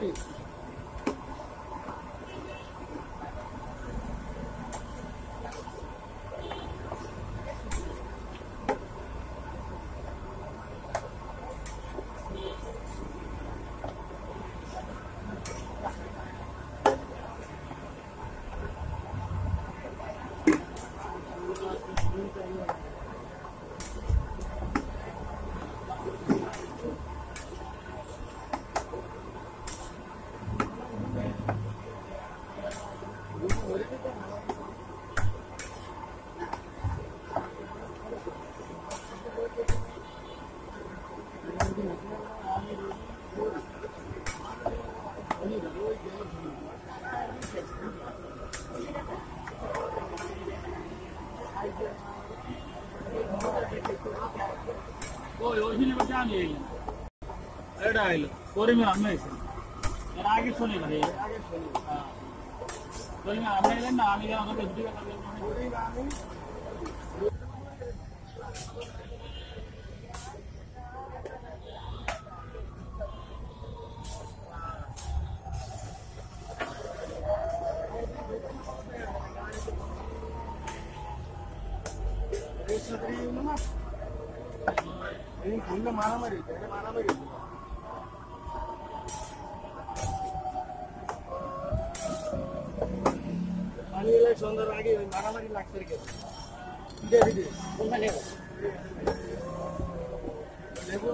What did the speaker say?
り。ಯೋಜನೆ ಬಗ್ಗೆ ಆಮೇಲೆ ಎರಡ ಆಯಿಲ್ ಕೋರಿಮೆ ಅಮ್ಮೇಸ ನಾನು ಆಗಿ ಸೋನಿ ಬರೀ ಕೋರಿಮೆ ಅಮ್ಮೇಲೆ ಆಮೇಲೆ ಅವನ ಬೆಜ್ಜಿಗೆ ಕೋರಿಮೆ ಆಮೇಲೆ ഫുള്ള് മാറാമറി മാറാമറി ಮನೆಯಲ್ಲೇ ಸುಂದರವಾಗಿ ಮನಮರಿ ಹಾಕ್ತಾರೆ ಇದೆ ಇದೆ ಸುಮ್ಮನೆ ಲೇಬು